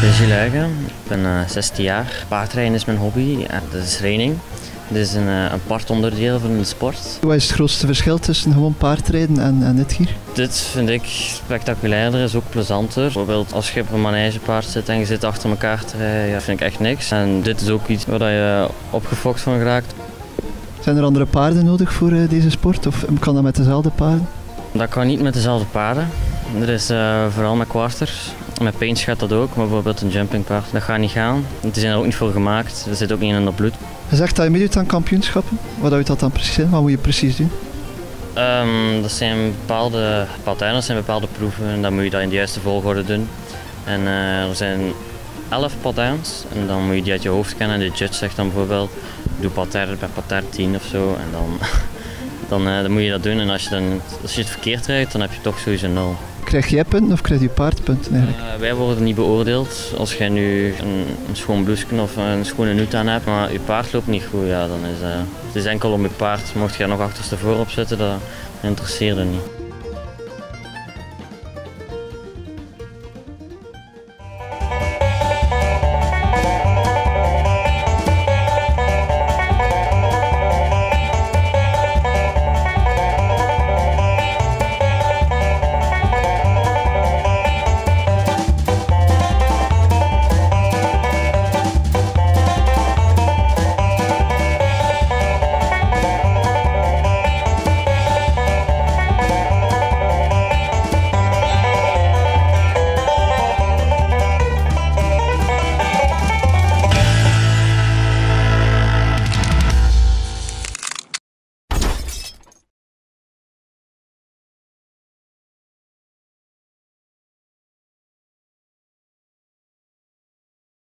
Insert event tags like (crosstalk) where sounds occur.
Gilles Huigen. Ik ben uh, 16 jaar. Paardrijden is mijn hobby. En dat is training. Dit is een, een apart onderdeel van de sport. Wat is het grootste verschil tussen gewoon paardrijden en, en dit hier? Dit vind ik spectaculairder, is ook plezanter. Bijvoorbeeld als je op een manegepaard zit en je zit achter elkaar te rijden, ja, vind ik echt niks. En dit is ook iets waar je opgefokt van geraakt. Zijn er andere paarden nodig voor deze sport of kan dat met dezelfde paarden? Dat kan niet met dezelfde paarden. Er is uh, vooral met quarters. Met paints gaat dat ook, maar bijvoorbeeld een jumpingpaard, dat gaat niet gaan. Die zijn er ook niet voor gemaakt, er zit ook niet in het bloed. Je zegt dat je meedoet aan kampioenschappen. Wat houdt dat dan precies in? Wat moet je precies doen? Um, dat zijn bepaalde paternen, dat zijn bepaalde proeven en dan moet je dat in de juiste volgorde doen. En uh, er zijn elf patterns en dan moet je die uit je hoofd kennen. De judge zegt dan bijvoorbeeld, doe pattern bij pattern 10 of zo en dan, (laughs) dan, uh, dan moet je dat doen. En als je, dan, als je het verkeerd rijdt, dan heb je toch sowieso nul. Krijg jij punten of krijg je paard punten eigenlijk? Uh, wij worden niet beoordeeld. Als jij nu een, schoon blouseje of een schone nut aan hebt, maar je paard loopt niet goed, ja, dan is uh, het is enkel om je paard. Mocht je er nog achterstevoor op zitten, dat interesseert er niet.